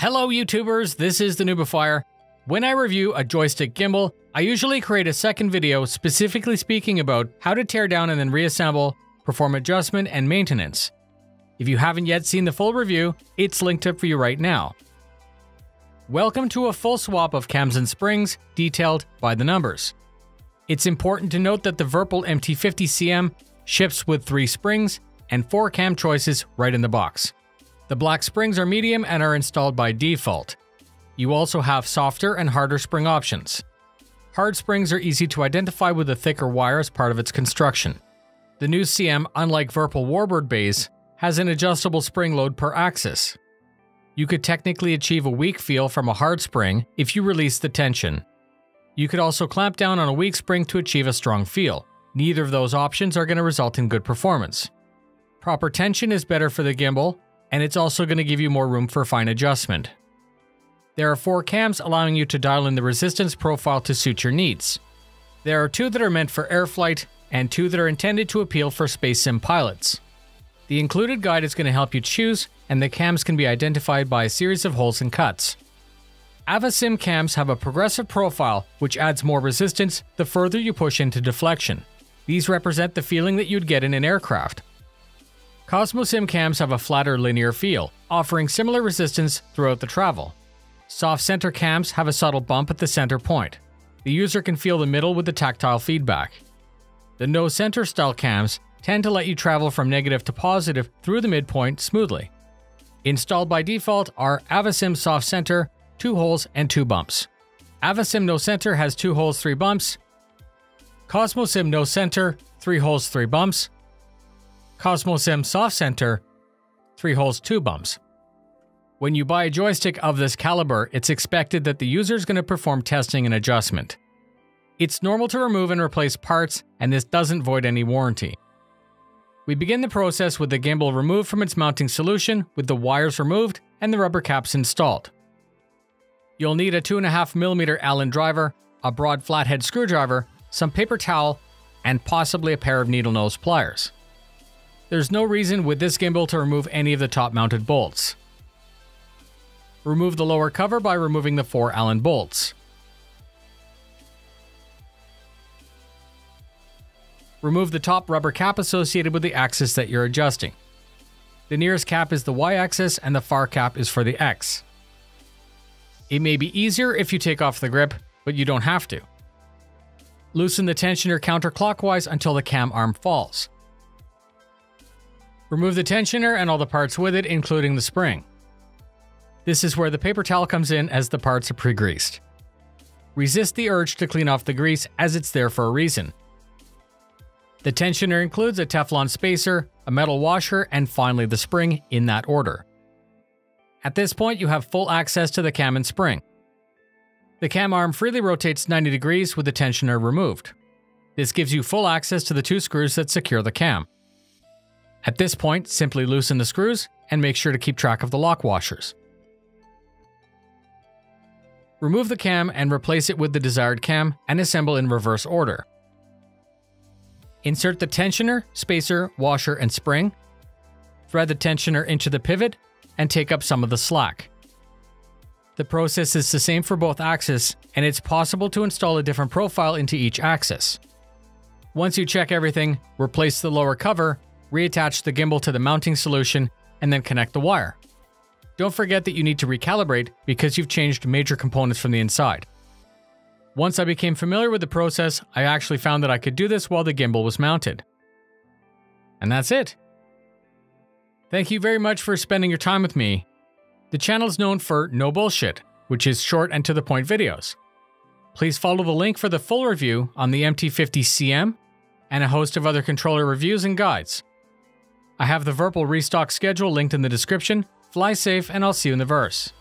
Hello YouTubers, this is the Noobifier. When I review a joystick gimbal, I usually create a second video specifically speaking about how to tear down and then reassemble, perform adjustment, and maintenance. If you haven't yet seen the full review, it's linked up for you right now. Welcome to a full swap of cams and springs, detailed by the numbers. It's important to note that the Virpil MT50CM ships with 3 springs and 4 cam choices right in the box. The black springs are medium and are installed by default. You also have softer and harder spring options. Hard springs are easy to identify with a thicker wire as part of its construction. The new CM, unlike Virpil Warbird Bays, has an adjustable spring load per axis. You could technically achieve a weak feel from a hard spring if you release the tension. You could also clamp down on a weak spring to achieve a strong feel. Neither of those options are going to result in good performance. Proper tension is better for the gimbal, and it's also going to give you more room for fine adjustment. There are four cams allowing you to dial in the resistance profile to suit your needs. There are two that are meant for air flight, and two that are intended to appeal for space sim pilots. The included guide is going to help you choose, and the cams can be identified by a series of holes and cuts. Avasim cams have a progressive profile which adds more resistance the further you push into deflection. These represent the feeling that you'd get in an aircraft, Cosmosim cams have a flatter linear feel, offering similar resistance throughout the travel. Soft center cams have a subtle bump at the center point. The user can feel the middle with the tactile feedback. The no center style cams tend to let you travel from negative to positive through the midpoint smoothly. Installed by default are Avasim Soft Center, 2 holes and 2 bumps. Avasim No Center has 2 holes, 3 bumps. Cosmosim No Center, 3 holes, 3 bumps. Cosmosim Soft Center, 3 holes 2 bumps. When you buy a joystick of this caliber, it's expected that the user is going to perform testing and adjustment. It's normal to remove and replace parts, and this doesn't void any warranty. We begin the process with the gimbal removed from its mounting solution, with the wires removed and the rubber caps installed. You'll need a 2.5mm Allen driver, a broad flathead screwdriver, some paper towel, and possibly a pair of needle nose pliers. There's no reason with this gimbal to remove any of the top mounted bolts. Remove the lower cover by removing the four Allen bolts. Remove the top rubber cap associated with the axis that you're adjusting. The nearest cap is the y-axis and the far cap is for the x. It may be easier if you take off the grip, but you don't have to. Loosen the tensioner counterclockwise until the cam arm falls. Remove the tensioner and all the parts with it, including the spring. This is where the paper towel comes in as the parts are pre-greased. Resist the urge to clean off the grease as it's there for a reason. The tensioner includes a Teflon spacer, a metal washer, and finally the spring in that order. At this point, you have full access to the cam and spring. The cam arm freely rotates 90 degrees with the tensioner removed. This gives you full access to the two screws that secure the cam. At this point, simply loosen the screws and make sure to keep track of the lock washers. Remove the cam and replace it with the desired cam and assemble in reverse order. Insert the tensioner, spacer, washer, and spring. Thread the tensioner into the pivot and take up some of the slack. The process is the same for both axes, and it's possible to install a different profile into each axis. Once you check everything, replace the lower cover reattach the gimbal to the mounting solution, and then connect the wire. Don't forget that you need to recalibrate because you've changed major components from the inside. Once I became familiar with the process, I actually found that I could do this while the gimbal was mounted. And that's it. Thank you very much for spending your time with me. The channel is known for no bullshit, which is short and to the point videos. Please follow the link for the full review on the MT50CM and a host of other controller reviews and guides. I have the Virpil restock schedule linked in the description. Fly safe, and I'll see you in the verse.